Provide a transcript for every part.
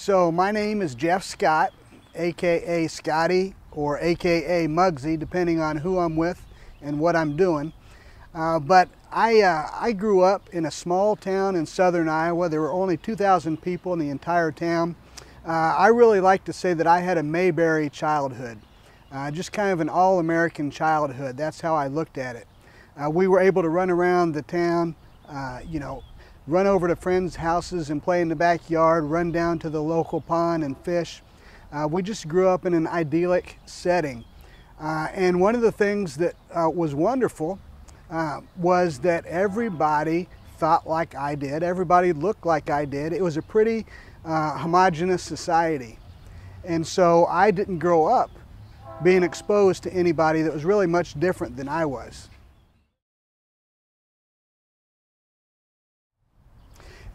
So my name is Jeff Scott, aka Scotty or aka Mugsy, depending on who I'm with and what I'm doing. Uh, but I, uh, I grew up in a small town in southern Iowa. There were only 2,000 people in the entire town. Uh, I really like to say that I had a Mayberry childhood, uh, just kind of an all-American childhood. That's how I looked at it. Uh, we were able to run around the town, uh, you know, run over to friends' houses and play in the backyard, run down to the local pond and fish. Uh, we just grew up in an idyllic setting. Uh, and one of the things that uh, was wonderful uh, was that everybody thought like I did, everybody looked like I did. It was a pretty uh, homogenous society. And so I didn't grow up being exposed to anybody that was really much different than I was.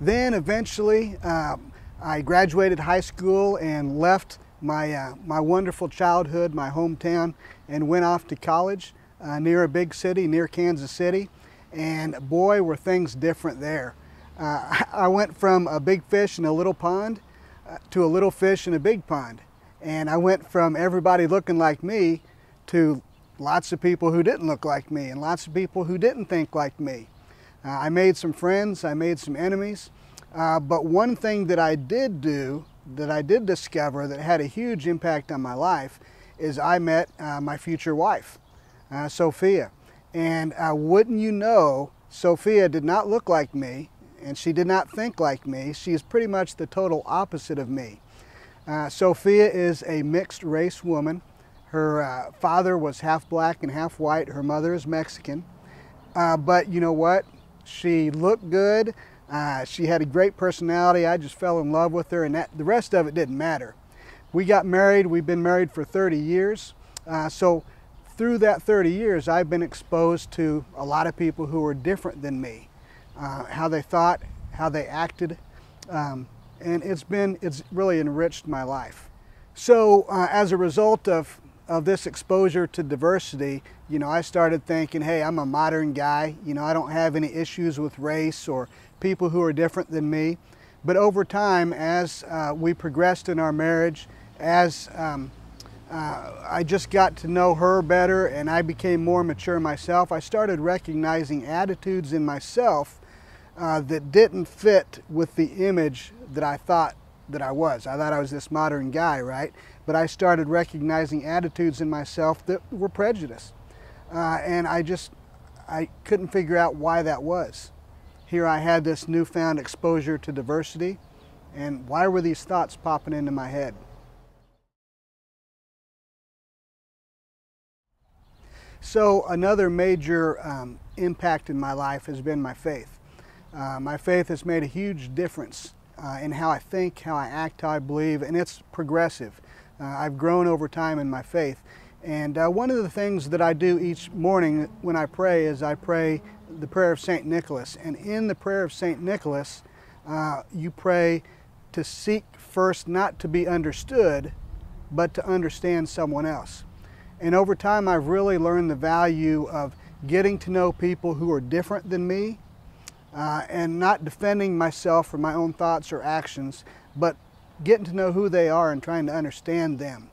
Then eventually, uh, I graduated high school and left my, uh, my wonderful childhood, my hometown, and went off to college uh, near a big city, near Kansas City. And boy, were things different there. Uh, I went from a big fish in a little pond uh, to a little fish in a big pond. And I went from everybody looking like me to lots of people who didn't look like me and lots of people who didn't think like me. Uh, I made some friends, I made some enemies, uh, but one thing that I did do, that I did discover that had a huge impact on my life is I met uh, my future wife, uh, Sophia. And uh, wouldn't you know, Sophia did not look like me and she did not think like me. She is pretty much the total opposite of me. Uh, Sophia is a mixed race woman. Her father was half black and half white. Her mother is Mexican. but you know what? She looked good. Uh, she had a great personality. I just fell in love with her, and that, the rest of it didn't matter. We got married. We've been married for 30 years. Uh, so through that 30 years, I've been exposed to a lot of people who were different than me, uh, how they thought, how they acted, um, and it's been it's really enriched my life. So uh, as a result of of this exposure to diversity, you know, I started thinking, hey, I'm a modern guy. You know, I don't have any issues with race or people who are different than me. But over time, as uh, we progressed in our marriage, as um, uh, I just got to know her better and I became more mature myself, I started recognizing attitudes in myself uh, that didn't fit with the image that I thought that I was. I thought I was this modern guy, right? but I started recognizing attitudes in myself that were prejudiced. Uh, and I just, I couldn't figure out why that was. Here I had this newfound exposure to diversity, and why were these thoughts popping into my head? So another major um, impact in my life has been my faith. Uh, my faith has made a huge difference uh, in how I think, how I act, how I believe, and it's progressive. Uh, I've grown over time in my faith. And uh, one of the things that I do each morning when I pray is I pray the prayer of St. Nicholas. And in the prayer of St. Nicholas, uh, you pray to seek first not to be understood, but to understand someone else. And over time, I've really learned the value of getting to know people who are different than me uh, and not defending myself for my own thoughts or actions, but getting to know who they are and trying to understand them.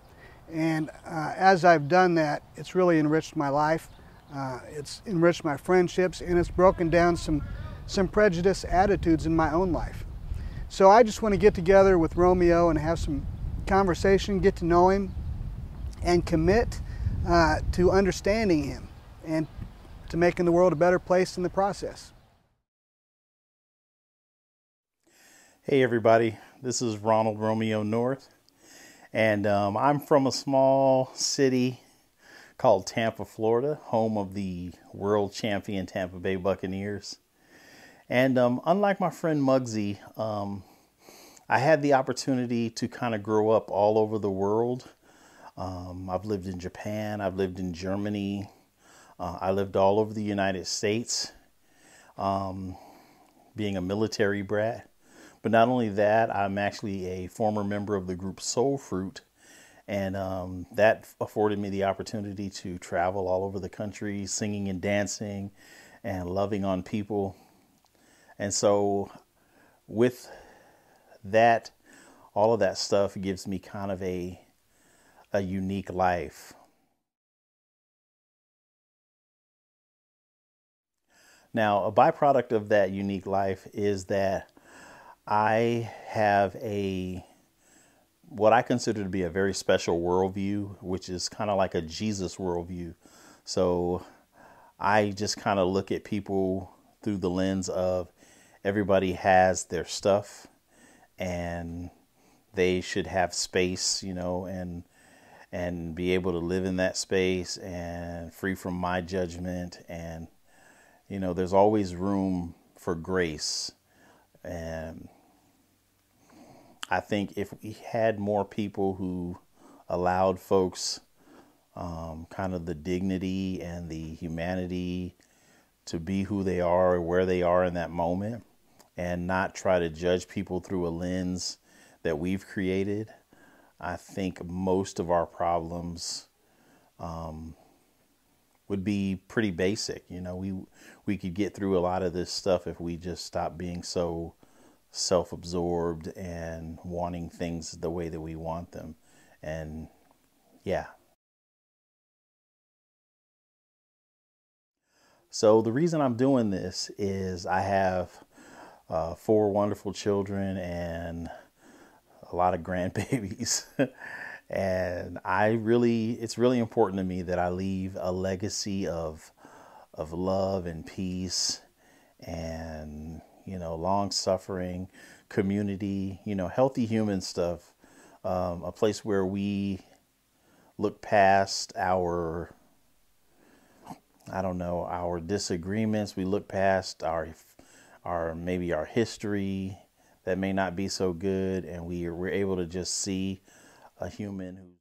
And uh, as I've done that, it's really enriched my life. Uh, it's enriched my friendships and it's broken down some, some prejudice attitudes in my own life. So I just want to get together with Romeo and have some conversation, get to know him, and commit uh, to understanding him and to making the world a better place in the process. Hey everybody, this is Ronald Romeo North, and um, I'm from a small city called Tampa, Florida, home of the world champion Tampa Bay Buccaneers. And um, unlike my friend Mugsy, um, I had the opportunity to kind of grow up all over the world. Um, I've lived in Japan, I've lived in Germany, uh, I lived all over the United States, um, being a military brat. But not only that, I'm actually a former member of the group Soul Fruit, and um, that afforded me the opportunity to travel all over the country, singing and dancing, and loving on people. And so, with that all of that stuff gives me kind of a a unique life. Now, a byproduct of that unique life is that I have a what I consider to be a very special worldview, which is kind of like a Jesus worldview. So I just kind of look at people through the lens of everybody has their stuff and they should have space, you know, and and be able to live in that space and free from my judgment and you know, there's always room for grace and I think if we had more people who allowed folks um, kind of the dignity and the humanity to be who they are or where they are in that moment and not try to judge people through a lens that we've created, I think most of our problems um, would be pretty basic. You know, we we could get through a lot of this stuff if we just stop being so self absorbed and wanting things the way that we want them. And yeah. So, the reason I'm doing this is I have uh, four wonderful children and a lot of grandbabies. And I really, it's really important to me that I leave a legacy of, of love and peace and you know, long suffering, community, you know, healthy human stuff. Um, a place where we look past our, I don't know, our disagreements. We look past our, our maybe our history that may not be so good, and we we're able to just see a human who